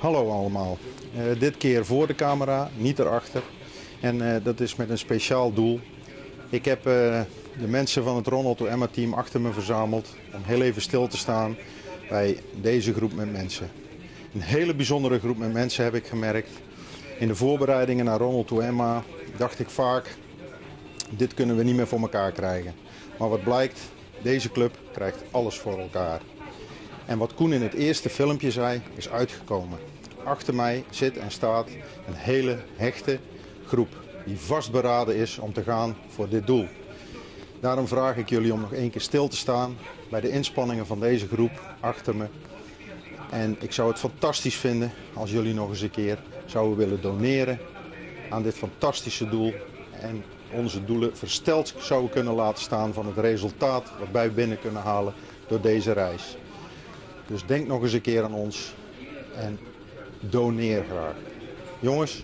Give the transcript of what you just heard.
Hallo allemaal. Uh, dit keer voor de camera, niet erachter. En uh, dat is met een speciaal doel. Ik heb uh, de mensen van het Ronald Emma team achter me verzameld om heel even stil te staan bij deze groep met mensen. Een hele bijzondere groep met mensen heb ik gemerkt. In de voorbereidingen naar Ronald Emma dacht ik vaak, dit kunnen we niet meer voor elkaar krijgen. Maar wat blijkt, deze club krijgt alles voor elkaar. En wat Koen in het eerste filmpje zei, is uitgekomen. Achter mij zit en staat een hele hechte groep die vastberaden is om te gaan voor dit doel. Daarom vraag ik jullie om nog één keer stil te staan bij de inspanningen van deze groep achter me. En ik zou het fantastisch vinden als jullie nog eens een keer zouden willen doneren aan dit fantastische doel. En onze doelen versteld zouden kunnen laten staan van het resultaat wat wij binnen kunnen halen door deze reis. Dus denk nog eens een keer aan ons en doneer graag. Jongens.